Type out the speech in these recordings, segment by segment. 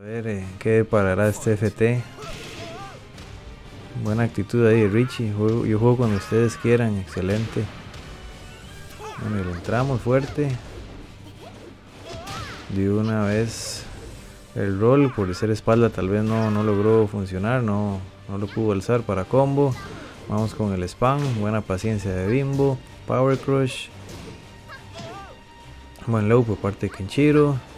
A ver eh, qué parará este FT. Buena actitud ahí Richie. yo juego cuando ustedes quieran. Excelente. Bueno, le entramos fuerte. De una vez el rol por ser espalda tal vez no, no logró funcionar. No, no lo pudo alzar para combo. Vamos con el spam. Buena paciencia de Bimbo. Power Crush. Buen low por parte de Kenshiro.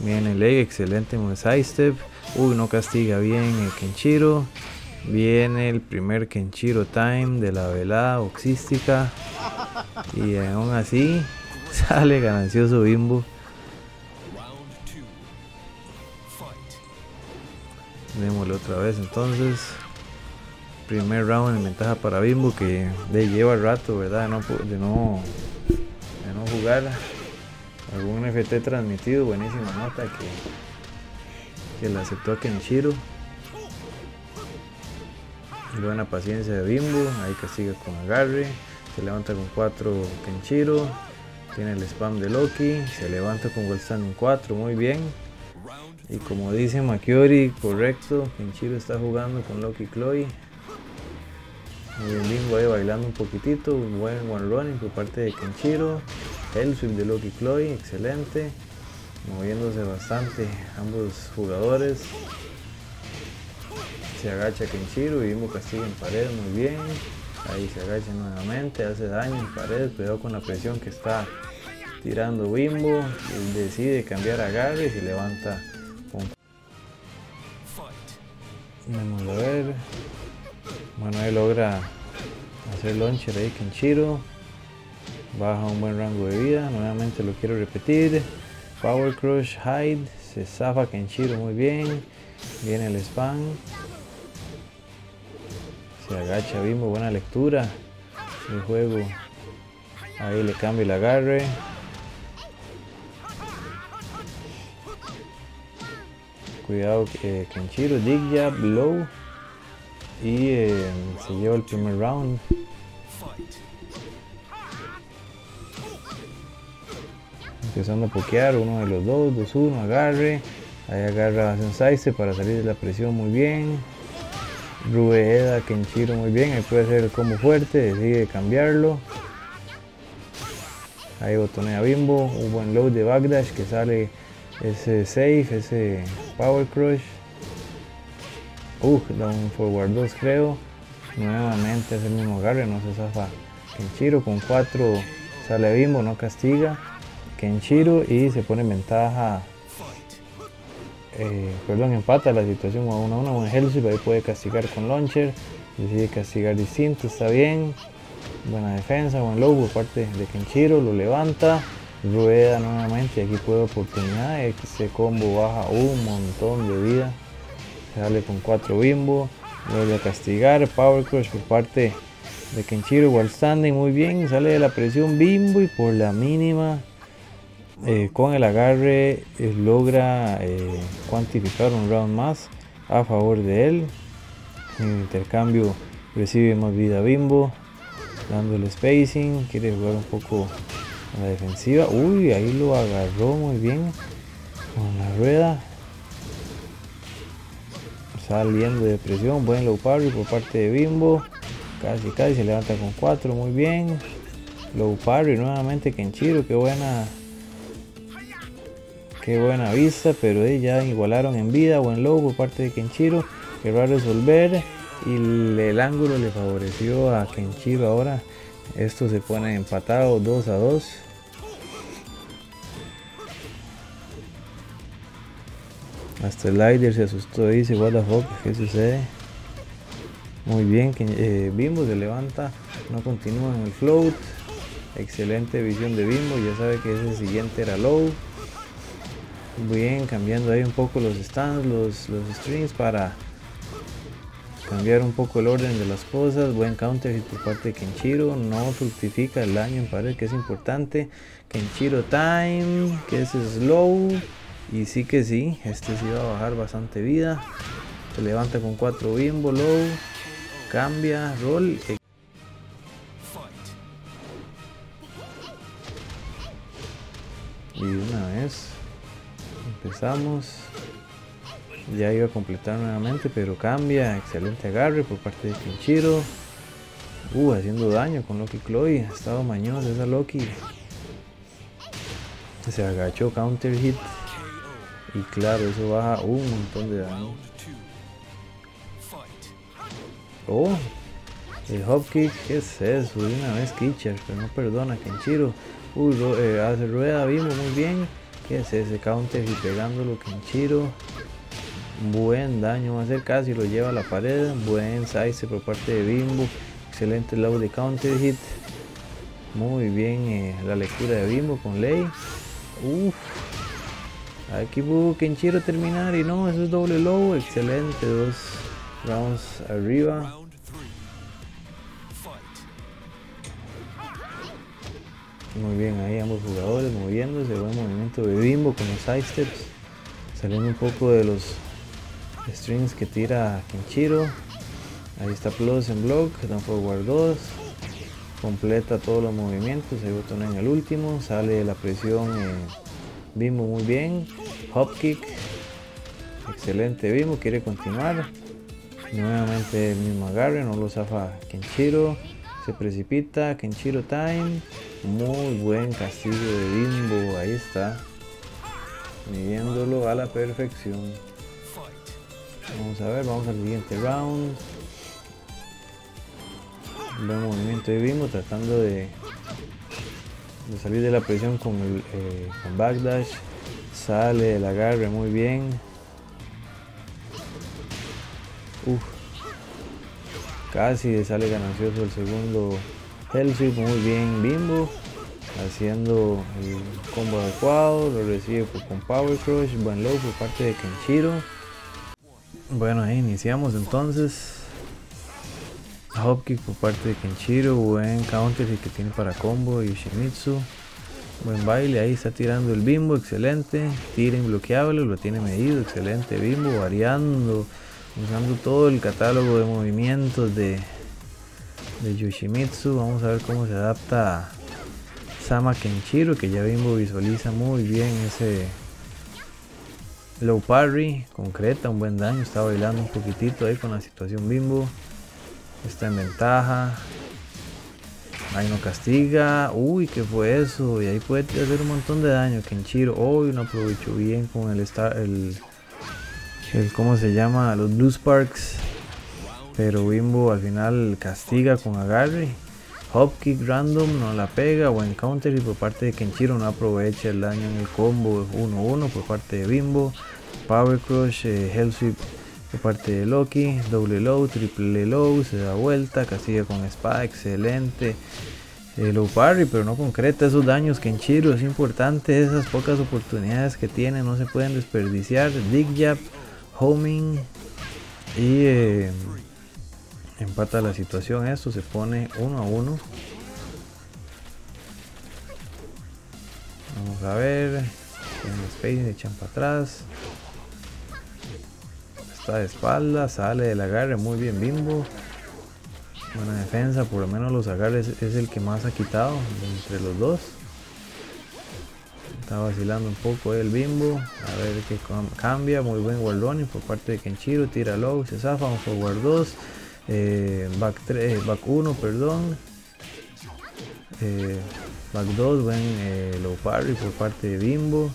Viene el leg, excelente un side step. Uy, no castiga bien el Kenshiro. Viene el primer Kenshiro time de la velada oxística. Y aún así sale ganancioso Bimbo. Démosle otra vez entonces. Primer round en ventaja para Bimbo que de lleva rato, ¿verdad? No, de no jugar algún FT transmitido, buenísima nota que, que la aceptó a Kenshiro. Buena paciencia de Bimbo, ahí castiga con agarre, se levanta con 4 Kenshiro, tiene el spam de Loki, se levanta con World Standing 4, muy bien. Y como dice Makiori, correcto, Kenshiro está jugando con Loki Chloe. Muy bien, Bimbo ahí bailando un poquitito, un buen one running por parte de Kenshiro. El swing de Loki Chloe, excelente. Moviéndose bastante ambos jugadores. Se agacha Kenshiro y Bimbo castiga en pared muy bien. Ahí se agacha nuevamente, hace daño en pared. Cuidado con la presión que está tirando Bimbo. Él decide cambiar a Gary y se levanta con... Vamos a ver. Bueno, ahí logra hacer launcher ahí Kenshiro baja un buen rango de vida. Nuevamente lo quiero repetir. Power crush hide se zafa Kenshiro muy bien. Viene el spam. Se agacha Bimbo buena lectura del juego. Ahí le cambia el agarre. Cuidado eh, Kenshiro dig jab low y eh, se lleva el primer round empezando a pokear uno de los dos, 2-1, agarre, ahí agarra a Sensei para salir de la presión muy bien, Rueda, Kenshiro muy bien, ahí puede hacer el combo fuerte, decide cambiarlo, ahí botonea Bimbo, un buen load de backdash que sale ese safe, ese power crush, uh, un forward 2 creo, nuevamente es el mismo agarre, no se zafa Kenshiro con 4 sale Bimbo, no castiga, Kenshiro y se pone en ventaja. Eh, perdón, empata la situación a 1 a 1 con Hellsweep, ahí puede castigar con Launcher, decide castigar distinto, está bien. Buena defensa, buen low por parte de Kenshiro, lo levanta, rueda nuevamente, aquí puede oportunidad, ese combo baja un montón de vida, sale con 4 bimbo, vuelve a castigar, Power Crush por parte de Kenshiro, igual standing muy bien, sale de la presión bimbo y por la mínima eh, con el agarre eh, logra eh, cuantificar un round más a favor de él. En intercambio recibe más vida Bimbo, dando el spacing, quiere jugar un poco a la defensiva. Uy, ahí lo agarró muy bien con la rueda. Saliendo de presión, buen low parry por parte de Bimbo. Casi, casi se levanta con 4, muy bien. Low parry nuevamente Kenchiro, qué buena Qué buena vista, pero ya igualaron en vida. Buen low por parte de Kenshiro. Que va a resolver. Y el, ángulo le favoreció a Kenshiro ahora. Esto se pone empatado 2 a 2. Hasta el Lider se asustó y dice, what the fuck, ¿qué sucede? Muy bien, eh, Bimbo se levanta, no continúa en el float. Excelente visión de Bimbo, ya sabe que ese siguiente era low bien cambiando ahí un poco los stands los, los strings para cambiar un poco el orden de las cosas. Buen counter por parte de Kenshiro. No fructifica el daño en pared que es importante. Kenshiro time que es slow. Y sí que sí este sí va a bajar bastante vida. Se levanta con 4 bimbo low. Cambia roll y una vez empezamos Ya iba a completar nuevamente, pero cambia. Excelente agarre por parte de Kenshiro. Uh, haciendo daño con Loki Chloe. Ha estado mañosa esa Loki. Se agachó, counter hit. Y claro, eso baja un montón de daño. Oh, el hop kick, ¿qué es eso? De una vez Kitcher, pero no perdona Kenshiro. Uy, eh, hace rueda, vimos muy bien. ¿Qué es ese counter y pegándolo Kenshiro? Buen daño va a hacer casi lo lleva a la pared. Buen size por parte de Bimbo. Excelente lado de counter hit. Muy bien eh, la lectura de Bimbo con Ley. Uf. Aquí pudo Kenshiro terminar y no, eso es doble low. Excelente, dos rounds arriba. Muy bien ahí ambos jugadores moviéndose, buen movimiento de Bimbo con los side steps, saliendo un poco de los strings que tira Kenshiro. Ahí está Plus en block, dan forward 2, completa todos los movimientos, ahí botón en el último, sale la presión Bimbo muy bien, hop kick, excelente Bimbo, quiere continuar, nuevamente el mismo agarre, no lo zafa Kenshiro, se precipita, Kenshiro time, muy buen castigo de Bimbo, ahí está. Midiéndolo a la perfección. Vamos a ver, vamos al siguiente round. Buen movimiento de Bimbo tratando de, de salir de la presión con el eh, con backdash. Sale el agarre muy bien. Uf. Casi sale ganancioso el segundo Hellsweep muy bien Bimbo haciendo el combo adecuado, lo recibe con Power Crush, buen low por parte de Kenshiro. Bueno, iniciamos entonces. Hop kick por parte de Kenshiro, buen counter que tiene para combo y Shimizu. Buen baile, ahí está tirando el bimbo, excelente. Tira imbloqueable, lo tiene medido, excelente bimbo, variando, usando todo el catálogo de movimientos de, de Yoshimitsu. Vamos a ver cómo se adapta Sama Kenshiro, que ya Bimbo visualiza muy bien ese low parry. Concreta, un buen daño. Está bailando un poquitito ahí con la situación Bimbo. Está en ventaja. Ahí no castiga. Uy, ¿qué fue eso? Y ahí puede hacer un montón de daño. Kenshiro. Uy, no aprovechó bien con el, star, el, el. ¿Cómo se llama? Los Blue Sparks. Pero Bimbo al final castiga con agarre. Hop kick random no la pega. Buen counter y por parte de Kenshiro no aprovecha el daño en el combo 1-1 por parte de Bimbo. Power Crush, eh, Hell Sweep por parte de Loki. Doble low, triple low, se da vuelta. Castiga con espada, excelente. Eh, low parry, pero no concreta esos daños. Kenshiro es importante. Esas pocas oportunidades que tiene no se pueden desperdiciar. Dig jab, homing y. Eh, empata la situación. Esto se pone uno a uno. Vamos a ver. En space echan para atrás. Está de espalda sale del agarre. Muy bien bimbo. Buena defensa por lo menos los agarres es el que más ha quitado entre los dos. Está vacilando un poco el bimbo. A ver qué cambia. Muy buen guardón por parte de Kenshiro tira low se zafa un forward 2 eh, back 3, eh, back 1, perdón. Eh, back 2, buen eh, low parry por parte de Bimbo.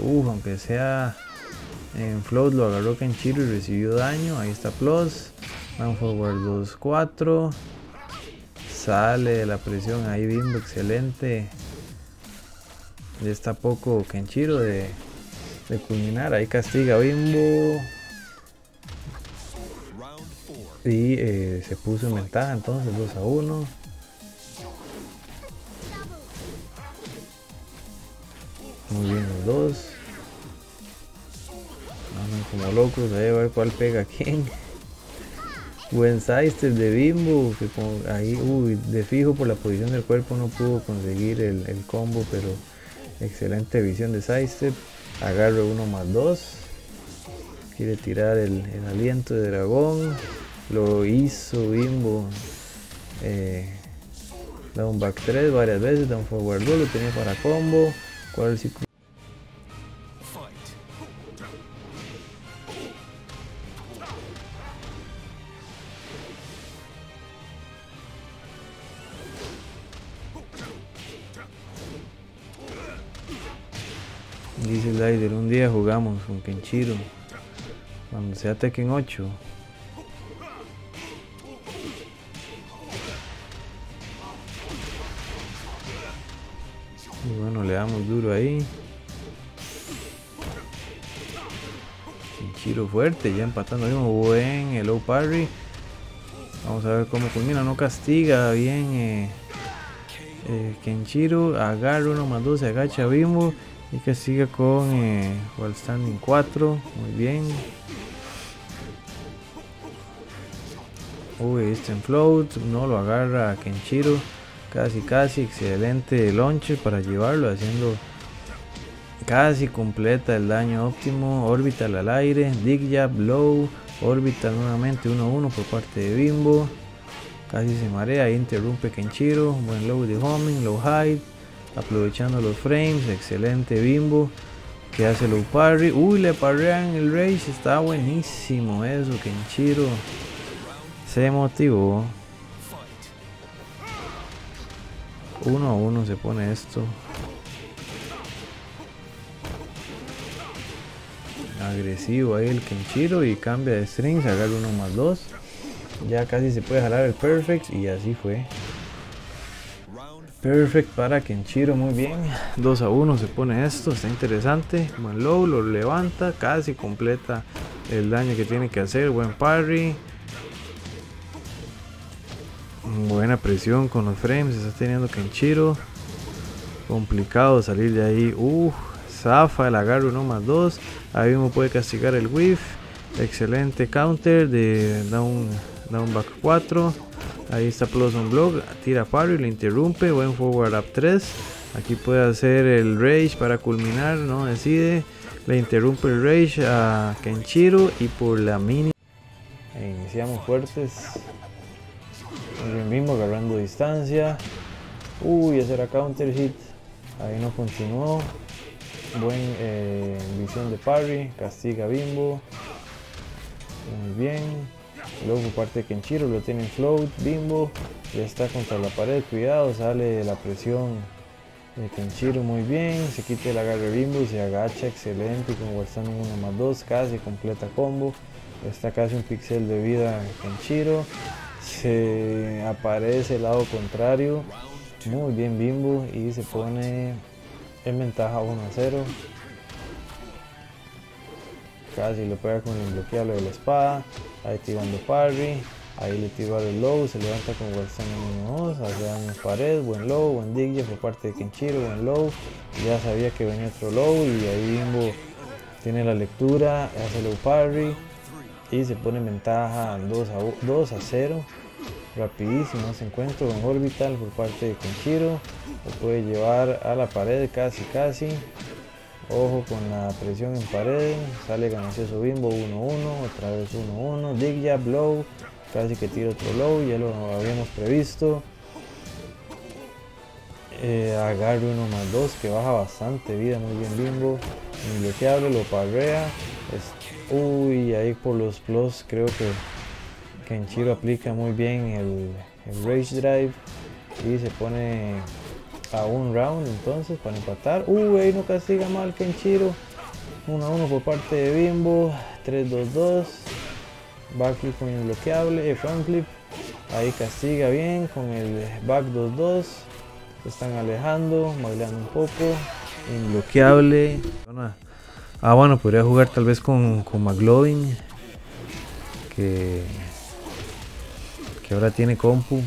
Uf, aunque sea en float lo agarró Kenshiro y recibió daño. Ahí está plus. Van forward 2, 4. Sale de la presión ahí Bimbo, excelente. Ya está poco Kenshiro de, de culminar. Ahí castiga Bimbo y eh, se puso en ventaja entonces 2 a 1 muy bien los dos. Andan como locos a ver cuál pega a quién. Buen size de Bimbo que ahí uy, de fijo por la posición del cuerpo no pudo conseguir el, combo pero excelente visión de sidestep agarro 1 más 2 quiere tirar el, el aliento de dragón lo hizo Bimbo. Eh, da un back 3 varias veces, da un forward 2, lo tenía para combo. ¿Cuál es el ciclo? Dice Slider, un día jugamos con Kenchiro. Cuando sea Tekken 8. Y bueno, le damos duro ahí. Kenchiro fuerte, ya empatando. Buen el low parry. Vamos a ver cómo culmina. No castiga bien eh, eh, Kenchiro. Agarra uno más dos, se agacha Bimbo. Y que siga con eh, Wall Standing 4. Muy bien. Uy, este en float. No lo agarra Kenshiro. Casi, casi. Excelente launcher para llevarlo. Haciendo casi completa el daño óptimo. Orbital al aire. Dig Jab, Low. Orbital nuevamente 1-1 por parte de Bimbo. Casi se marea. Interrumpe Kenshiro. Buen low de homing. Low hide aprovechando los frames, excelente bimbo que hace low parry, uy le parrean el rage, está buenísimo eso, Kenchiro se motivó, uno a uno se pone esto, agresivo ahí el Kenchiro y cambia de strings, agarra uno más dos, ya casi se puede jalar el perfect y así fue. Perfect para Kenchiro, muy bien. 2 a 1 se pone esto, está interesante. Buen low, lo levanta, casi completa el daño que tiene que hacer. Buen parry. Buena presión con los frames, está teniendo Kenchiro. Complicado salir de ahí. Uh, zafa el agarro 1 más 2. Ahí mismo puede castigar el whiff. Excelente counter de down, down back 4 Ahí está Plus on Block, tira paro y le interrumpe. Buen forward up 3. Aquí puede hacer el rage para culminar, no decide. Le interrumpe el rage a Kenchiro y por la mini. E iniciamos fuertes. Bien mismo agarrando distancia. Uy, ese era counter hit. Ahí no continuó. Buen eh, visión de parry. Castiga Bimbo. Muy bien. Luego parte de Kenchiro lo tiene en float, Bimbo, ya está contra la pared, cuidado, sale la presión de Kenchiro muy bien, se quita el agarre Bimbo, se agacha, excelente, están en 1 más 2, casi completa combo, está casi un pixel de vida Kenchiro, se aparece el lado contrario, muy bien Bimbo y se pone en ventaja 1 a 0. Casi lo pega con el bloqueado de la espada ahí tirando parry, ahí le tiró el low, se levanta con en 1-2, hace daño pared, buen low, buen digger por parte de Kenchiro, buen low, ya sabía que venía otro low y ahí Bimbo tiene la lectura, hace low parry y se pone en ventaja 2 a, 2 a 0 rapidísimo ese encuentro con orbital por parte de Kenchiro lo puede llevar a la pared casi casi Ojo con la presión en pared. Sale ganancioso Bimbo 1-1. Otra vez 1-1. Dig ya, blow. Casi que tira otro low. Ya lo habíamos previsto. Eh, agarre 1 más 2 que baja bastante vida. Muy bien Bimbo. Inbloqueable. Lo parrea. uy, ahí por los plus creo que Kenchiro aplica muy bien el, el Rage Drive. Y se pone a un round entonces para empatar. Uy, ahí no castiga mal Kenchiro. 1 a 1 por parte de Bimbo. 3-2-2. Backflip con inbloqueable. Eh, front flip. Ahí castiga bien con el back 2-2. Se están alejando, bailando un poco. Inbloqueable. Ah, bueno, podría jugar tal vez con, con McLovin. Que, ahora tiene compu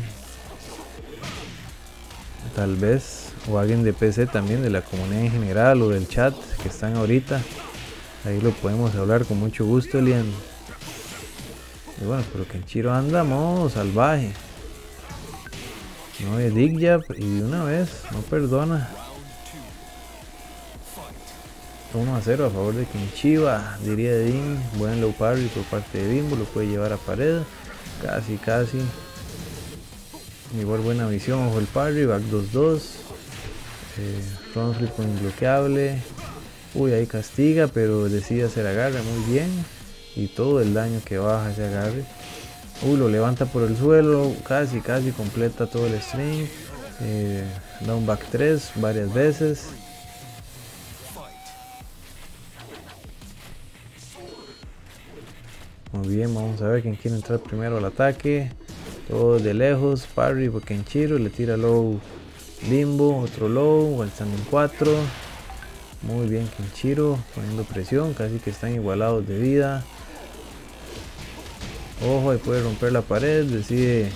tal vez, o alguien de PC también, de la comunidad en general o del chat que están ahorita. Ahí lo podemos hablar con mucho gusto, Elian. Y bueno, pero que en Chiro anda modo salvaje. No hay dig y de una vez, no perdona. 1 a 0 a favor de Kenchiva, diría Dean. Buen low parry por parte de Bimbo, lo puede llevar a pared. Casi, casi. Igual buena visión, ojo el parry, back 2-2. Eh, front flip con bloqueable. Uy, ahí castiga, pero decide hacer agarre muy bien. Y todo el daño que baja ese agarre. Uy, lo levanta por el suelo, casi, casi completa todo el string. Eh, down back 3 varias veces. Muy bien, vamos a ver quién quiere entrar primero al ataque. Todo de lejos, parry porque Kenshiro le tira low Limbo, otro low, el standing 4. Muy bien Kenshiro, poniendo presión, casi que están igualados de vida. Ojo, ahí puede romper la pared, decide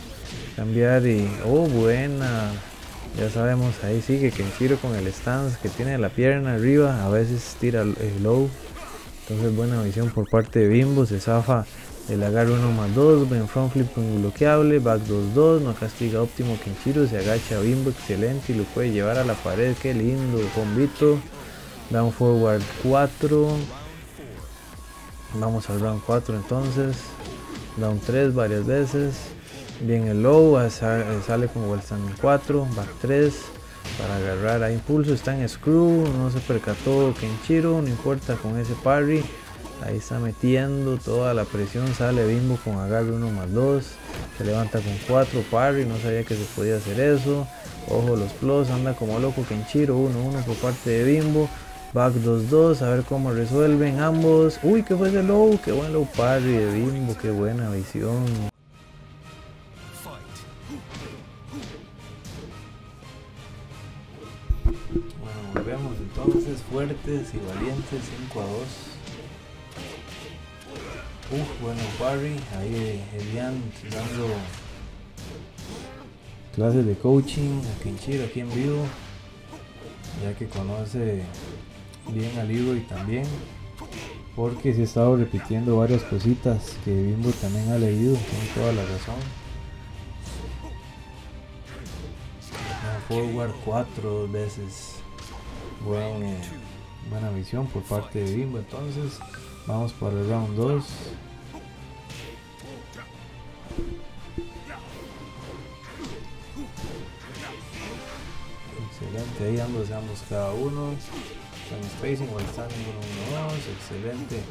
cambiar y... Oh, buena. Ya sabemos, ahí sigue Kenshiro con el stance que tiene la pierna arriba, a veces tira el low. Entonces buena visión por parte de Bimbo, se zafa el agarre 1 más 2, ven front flip con bloqueable, back 2-2, no castiga óptimo Kenshiro, se agacha Bimbo, excelente y lo puede llevar a la pared, qué lindo, combito. Down forward 4, vamos al round 4 entonces, down 3 varias veces, bien el low, sale como el stand 4, back 3, para agarrar a impulso está en screw no se percató Kenshiro no importa con ese parry. Ahí está metiendo toda la presión sale bimbo con agarre 1 más 2 se levanta con 4 parry no sabía que se podía hacer eso. Ojo los plus anda como loco Kenshiro 1-1 por parte de bimbo. Back 2-2 a ver cómo resuelven ambos. Uy que fue ese low qué buen low parry de bimbo qué buena visión fuertes y valientes 5 a 2. Uf, bueno, Barry, ahí Elian dando clases de coaching a Kenshiro aquí en vivo, ya que conoce bien al y también, porque se ha estado repitiendo varias cositas que Bimbo también ha leído, tiene toda la razón. Forward cuatro veces buena visión por parte de Bimbo. Entonces, vamos para el round 2. Excelente, ahí ambos, ambos cada uno. Con spacing o standing 1 1 2. Excelente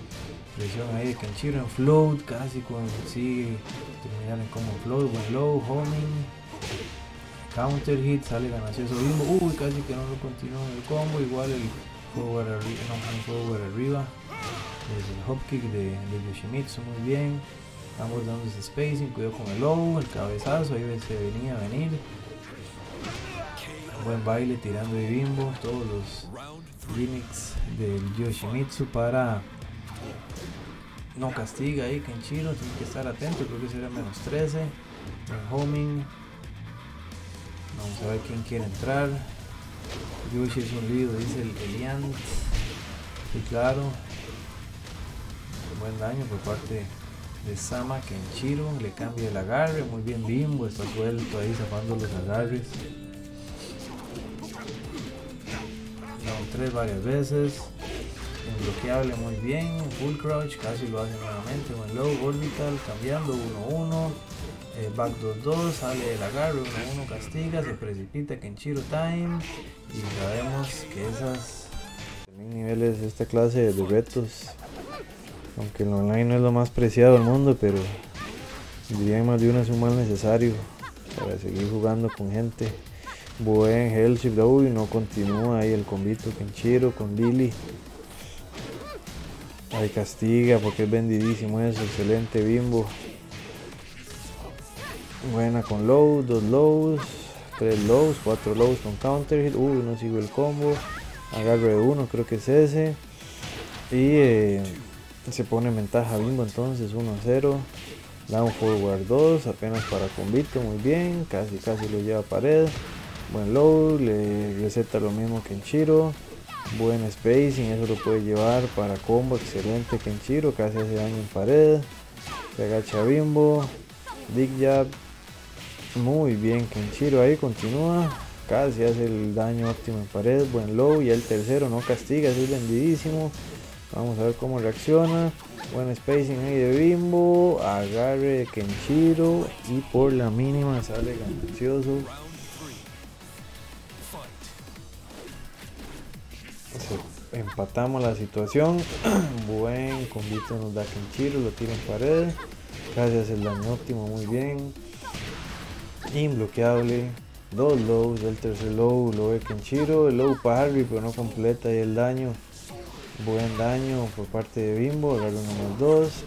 presión ahí de Kenshiro en float. Casi consigue terminar en como float. Buen low, homing counter hit, sale ganancioso. Bimbo, uy casi que no lo continúa el combo, igual el forward arriba, no, forward arriba, es el hop kick de, Yoshimitsu muy bien, ambos ese spacing, cuidado con el low, el cabezazo, ahí se venía a venir, buen baile tirando de bimbo, todos los gimmicks del Yoshimitsu para no castiga ahí Kenshiro, tiene que estar atento, creo que será menos 13, el homing, Vamos a ver quién quiere entrar. Yoshi es un lío, dice el Elian. Sí, claro. Buen daño por parte de Sama Kenshiro. Le cambia el agarre. Muy bien Bimbo. Está suelto ahí zafando los agarres. Down 3 varias veces. Bloqueable muy bien. Full crouch. Casi lo hace nuevamente. Buen low orbital. Cambiando 1-1 eh, back 2-2, sale el agarre, 1-1 castiga, se precipita Kenshiro Time y sabemos que esas niveles de esta clase de retos, aunque el online no es lo más preciado del mundo, pero diría más de uno es un mal necesario para seguir jugando con gente. Buen Hellship W, no continúa ahí el convito Kenshiro con Billy. Ahí castiga porque es vendidísimo eso, excelente bimbo. Buena con low, dos lows, tres lows, cuatro lows con counter hit. Uy, no sigo el combo. Agarre de uno, creo que es ese. Y eh, se pone en ventaja Bimbo entonces 1 0. Down forward 2, apenas para convito, muy bien. Casi casi lo lleva a pared. Buen low, le receta lo mismo que en Chiro. Buen spacing, eso lo puede llevar para combo. Excelente que en Chiro, casi hace daño en pared. Se agacha Bimbo. Big jab, muy bien, Kenshiro ahí continúa. Casi hace el daño óptimo en pared. Buen low. Y el tercero no castiga, es vendidísimo. Vamos a ver cómo reacciona. Buen spacing ahí de Bimbo. Agarre de Kenshiro. Y por la mínima sale ganancioso. Empatamos la situación. Buen convito nos da Kenshiro. Lo tira en pared. Hace el daño óptimo. Muy bien imbloqueable dos lows el tercer low lo ve Kenshiro el low para Harvey pero no completa y el daño buen daño por parte de Bimbo agarra uno más dos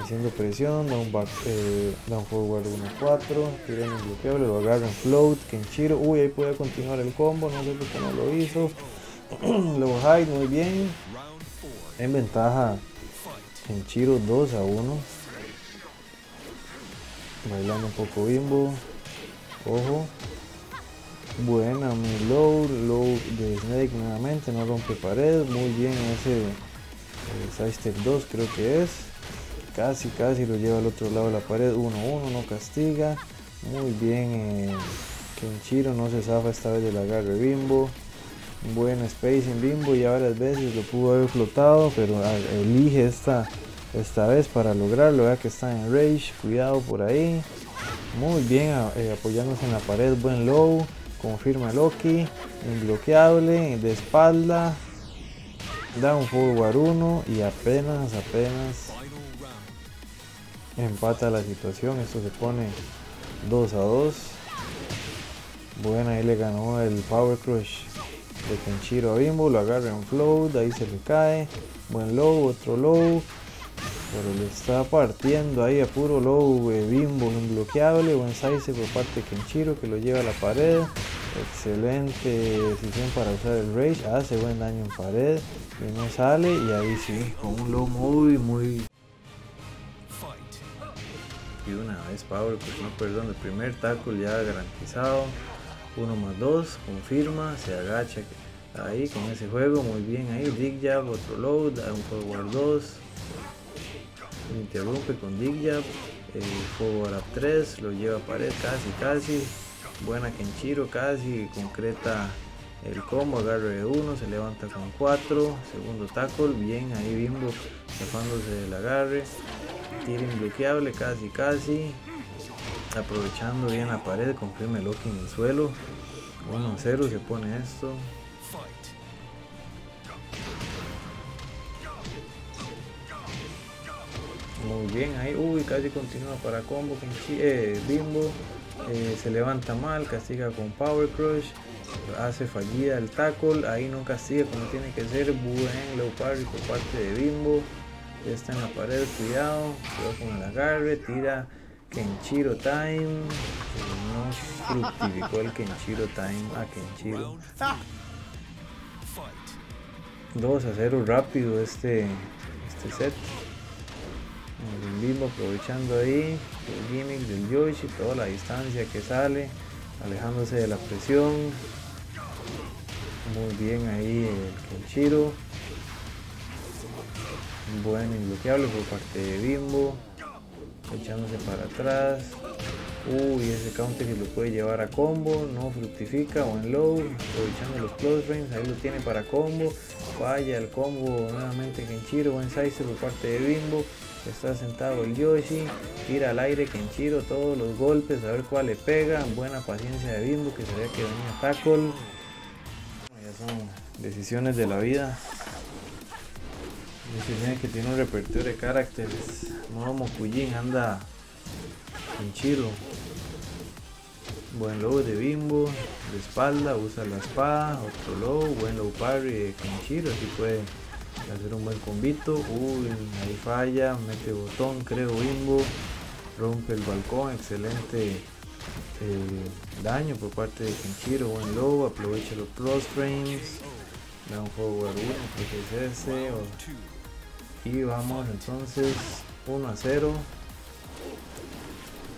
haciendo presión, down, back, eh, down forward 1-4, tiran bloqueable, lo agarran float, Kenshiro, uy ahí puede continuar el combo, no sé por qué no lo hizo, low high, muy bien, en ventaja Kenshiro 2 a 1, bailando un poco bimbo, ojo, buena, muy low, low de Snake nuevamente, no rompe pared, muy bien ese eh, step 2 creo que es, casi casi lo lleva al otro lado de la pared. 1-1 no castiga. Muy bien eh, Kenshiro no se zafa esta vez del agarre Bimbo buen space en Bimbo ya varias veces lo pudo haber flotado pero ah, elige esta esta vez para lograrlo vea que está en rage cuidado por ahí. Muy bien eh, apoyándose en la pared buen low confirma Loki imbloqueable de espalda da un forward 1 y apenas apenas empata la situación esto se pone 2 a 2 bueno ahí le ganó el power crush de Kenshiro a Bimbo lo agarra en float ahí se le cae buen low otro low pero le está partiendo ahí a puro low eh, Bimbo imbloqueable buen size por parte de Kenshiro que lo lleva a la pared excelente decisión para usar el rage hace buen daño en pared y no sale y ahí sí con un low muy muy y una vez power pues no perdón el primer tackle ya garantizado 1 más 2 confirma se agacha ahí con ese juego muy bien ahí dig jab otro load un forward 2 interrumpe con dig jab eh, forward up 3 lo lleva a pared casi casi buena Kenshiro casi concreta el combo agarre de 1 se levanta con 4 segundo tackle bien ahí Bimbo zafándose del agarre tira imbloqueable casi casi aprovechando bien la pared confirma el Loki en el suelo. 1 0 se pone esto. Muy bien ahí uy casi continúa para combo eh, bimbo. Eh, se levanta mal castiga con power crush hace fallida el tackle ahí no castiga como tiene que ser buen low parry por parte de bimbo. Está en la pared cuidado cuidado con el agarre tira Kenshiro Time no fructificó el Kenshiro Time a Kenshiro. 2 a 0 rápido este, este set. El mismo aprovechando ahí el gimmick del Yoshi toda la distancia que sale alejándose de la presión. Muy bien ahí el Kenshiro. Buen imbloqueable por parte de Bimbo echándose para atrás. Uy ese counter que lo puede llevar a combo no fructifica o en low aprovechando los close range ahí lo tiene para combo. Falla el combo nuevamente Kenshiro buen size por parte de Bimbo. Está sentado el Yoshi tira al aire Kenshiro todos los golpes a ver cuál le pega. Buena paciencia de Bimbo que se que venía tackle. Ya son decisiones de la vida Dice que tiene un repertorio de caracteres. Modo Mokujin anda Kenshiro. Buen low de Bimbo, de espalda, usa la espada, otro low, buen low parry de Kenshiro, así puede hacer un buen combito. Uy, ahí falla, mete botón, creo Bimbo, rompe el balcón, excelente eh, daño por parte de Kenshiro, buen low, aprovecha los cross frames, da un forward 1, creo que es ese, y vamos entonces 1 a 0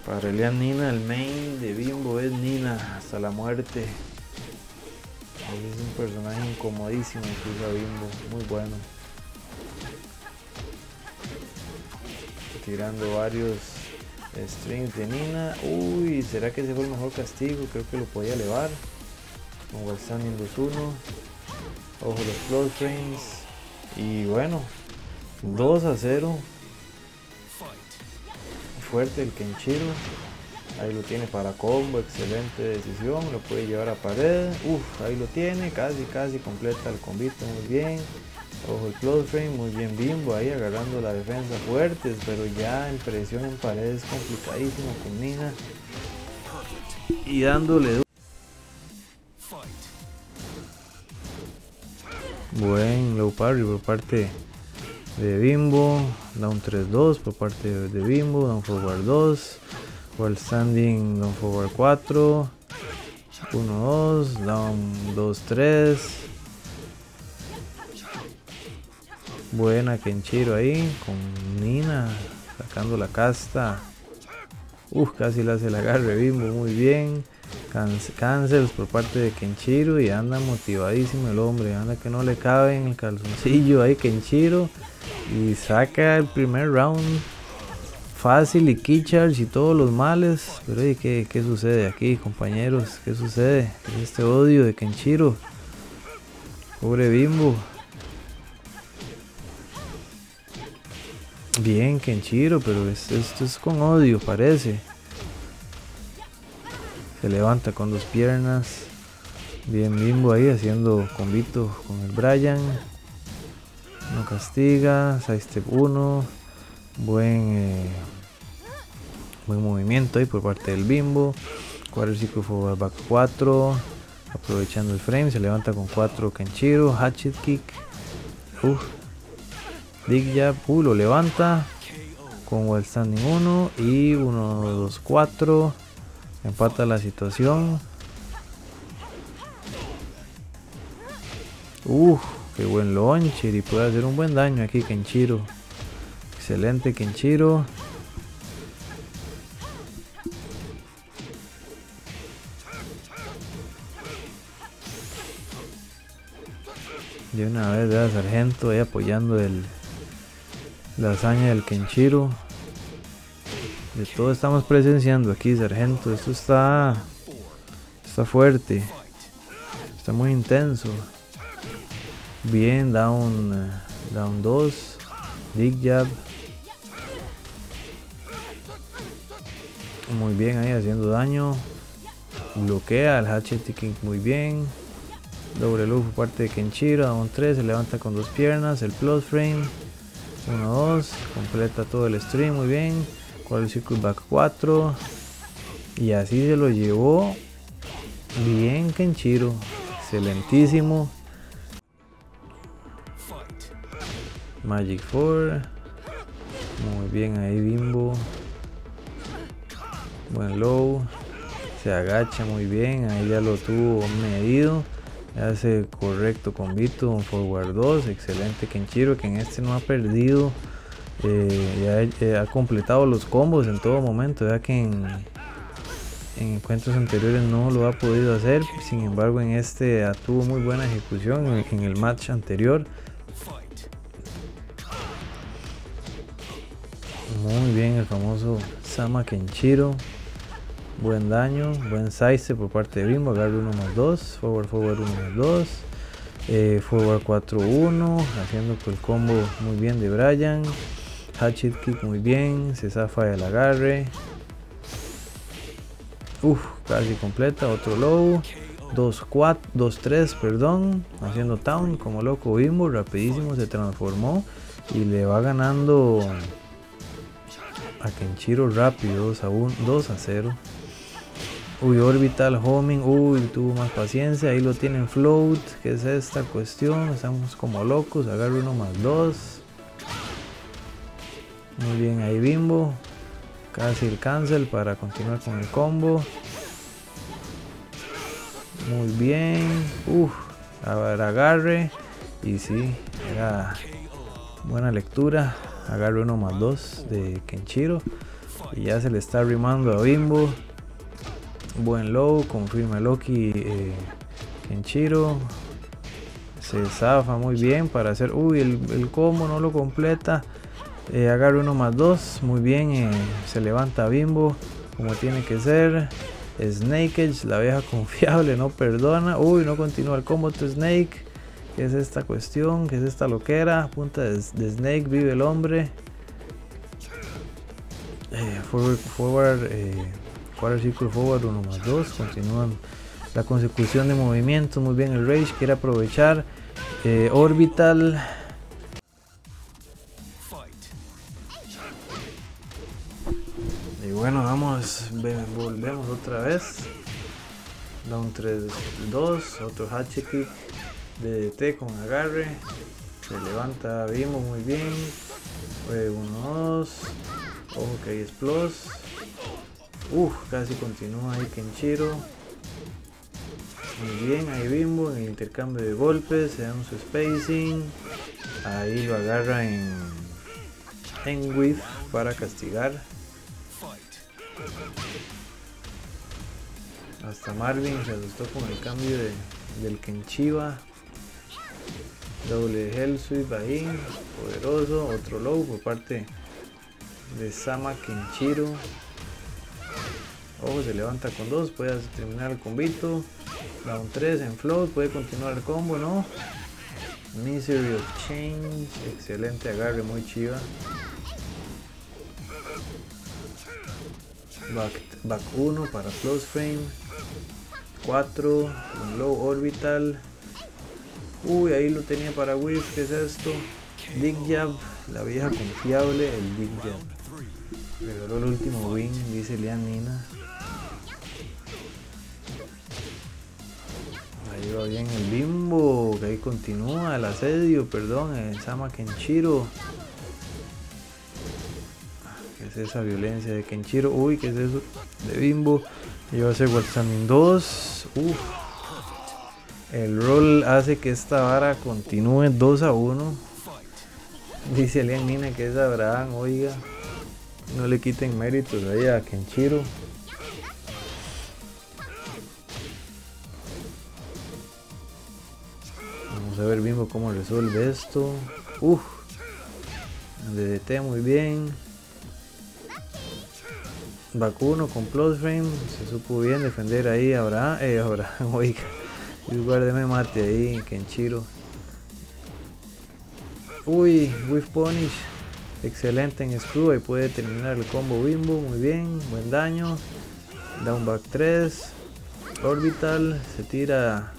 para Elian Nina el main de Bimbo es Nina hasta la muerte. Es un personaje incomodísimo que usa Bimbo muy bueno. Tirando varios strings de Nina. Uy será que ese fue el mejor castigo creo que lo podía elevar. Con Standing 2-1 ojo los close frames y bueno 2 a 0. Fuerte el Kenshiro. Ahí lo tiene para combo, excelente decisión, lo puede llevar a pared. Uf, ahí lo tiene, casi, casi completa el combito, muy bien. Ojo el close frame, muy bien Bimbo ahí agarrando la defensa fuertes, pero ya en presión en pared es complicadísimo con Nina. Y dándole Buen low parry por parte de Bimbo, down 3-2 por parte de Bimbo, down forward 2, wall standing, down forward 4, 1-2, down 2-3. Buena Kenchiro ahí con Nina sacando la casta. Uf, casi le hace la agarre Bimbo, muy bien. Cancels por parte de Kenchiro y anda motivadísimo el hombre. Anda que no le cabe en el calzoncillo ahí Kenchiro. Y saca el primer round fácil y keycharge y todos los males. Pero ¿qué, ¿qué, sucede aquí, compañeros? ¿Qué sucede? este odio de Kenchiro? Pobre Bimbo. Bien, Kenchiro, pero esto es con odio, parece. Se levanta con dos piernas. Bien Bimbo ahí haciendo convito con el Brian. No castiga. Side step 1. Buen, eh, buen movimiento ahí por parte del Bimbo. Circle forward back 4. Aprovechando el frame. Se levanta con 4 Kenchiro. Hatchet kick. Uf. Big jab. Uh, lo levanta. Con wall standing 1. Y 1, 2, 4. Empata la situación. Uf, qué buen launcher y puede hacer un buen daño aquí Kenchiro. Excelente Kenchiro. De una vez, de sargento ahí apoyando el, la hazaña del Kenchiro. Todo estamos presenciando aquí, sargento. Esto está. Está fuerte. Está muy intenso. Bien, down. Down 2. Big jab. Muy bien ahí haciendo daño. Bloquea el hatchet muy bien. Doble luz por parte de Kenshiro. Down 3. Se levanta con dos piernas. El plus frame. 1, 2. Completa todo el stream muy bien el circle back 4 y así se lo llevó. Bien Kenchiro. Excelentísimo. Magic 4 muy bien ahí Bimbo. Buen low. Se agacha muy bien. Ahí ya lo tuvo medido. Hace correcto con Vito un forward 2 excelente Kenchiro que en este no ha perdido eh, ya, ha completado los combos en todo momento, ya que en, encuentros anteriores no lo ha podido hacer, sin embargo en este tuvo muy buena ejecución en, el match anterior. Muy bien el famoso Sama Kenchiro. Buen daño, buen size por parte de Bimbo. Agarre 1 más 2, forward, forward 1 más 2. Eh, forward 4-1, haciendo el combo muy bien de Brian. Hatchet kick muy bien. Se zafa del agarre. Uf, casi completa. Otro low. 2-3, perdón. Haciendo town como loco Bimbo. Rapidísimo se transformó. Y le va ganando a Kenchiro rápido. 2 a, 1, 2 a 0. Uy, orbital homing. Uy, tuvo más paciencia. Ahí lo tienen float. ¿Qué es esta cuestión? Estamos como locos. Agarro uno más 2. Muy bien ahí Bimbo. Casi el cancel para continuar con el combo. Muy bien. Uf. ver, agarre. Y sí, era buena lectura. Agarre uno más dos de Kenchiro. Y ya se le está rimando a Bimbo. Buen low. Confirma Loki. Eh, Kenchiro. Se zafa muy bien para hacer. Uy, el, el combo no lo completa. Eh, agarre uno más dos. Muy bien. Eh, se levanta Bimbo. Como tiene que ser. Snake Edge, la vieja confiable, no perdona. Uy, no continúa el combo Snake. ¿Qué es esta cuestión? ¿Qué es esta loquera? Punta de, Snake, vive el hombre. Eh, forward, forward eh, circle forward, uno más dos. Continúan la consecución de movimientos. Muy bien el Rage, quiere aprovechar. Orbital. Bueno, vamos, volvemos otra vez. Down 3, 2, otro hatchet kick DDT con agarre. Se levanta Bimbo muy bien. 1, 2. Ojo que hay plus. Uf, casi continúa ahí Kenshiro. Muy bien, ahí Bimbo en el intercambio de golpes. Se dan su spacing. Ahí lo agarra en, en Whiff para castigar. Hasta Marvin se asustó con el cambio de, del Kenchiva. Doble Hell Sweep ahí, poderoso, otro low por parte de Sama Kenchiro. Ojo, se levanta con dos, puede terminar el combito. Down 3 en float, puede continuar el combo, ¿no? Misery of Change, excelente agarre, muy chiva. Back, back 1 para close frame. 4, un low orbital. Uy, ahí lo tenía para Whiff, ¿qué es esto? Dig Jab, la vieja confiable, el Dig Jab. Regaló el último win, dice Lian Nina. Ahí va bien el bimbo, que ahí continúa el asedio, perdón, el Sama Kenshiro. ¿Qué es esa violencia de Kenshiro? Uy, ¿qué es eso? De bimbo. Y va a ser Watsaming 2. Uf. El roll hace que esta vara continúe 2 a 1. Dice Lian Nina que es Abraham, oiga. No le quiten méritos ahí a Kenshiro. Vamos a ver mismo cómo resuelve esto. Uf. DDT muy bien. Vacuno con plus frame. Se supo bien defender ahí Abraham. Eh, Abraham, oiga. Y guárdeme mate ahí, Kenshiro. Uy, Whiff Punish. Excelente en Screw. Ahí puede terminar el combo Bimbo. Muy bien. Buen daño. Down back 3. Orbital. Se tira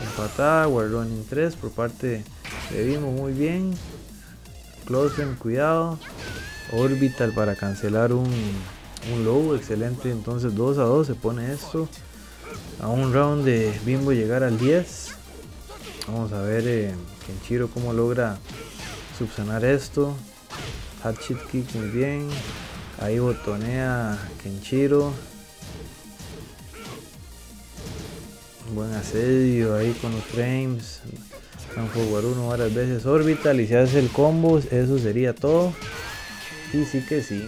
empatada. War Running 3 por parte de Bimbo. Muy bien. Close frame, cuidado. Orbital para cancelar un, un low. Excelente. Entonces 2 a 2 se pone esto a un round de Bimbo llegar al 10. Vamos a ver eh, Kenshiro cómo logra subsanar esto. Hatchet kick muy bien. Ahí botonea Kenshiro. Buen asedio ahí con los frames. Van forward uno varias veces orbital y se hace el combo. Eso sería todo. Y sí que sí.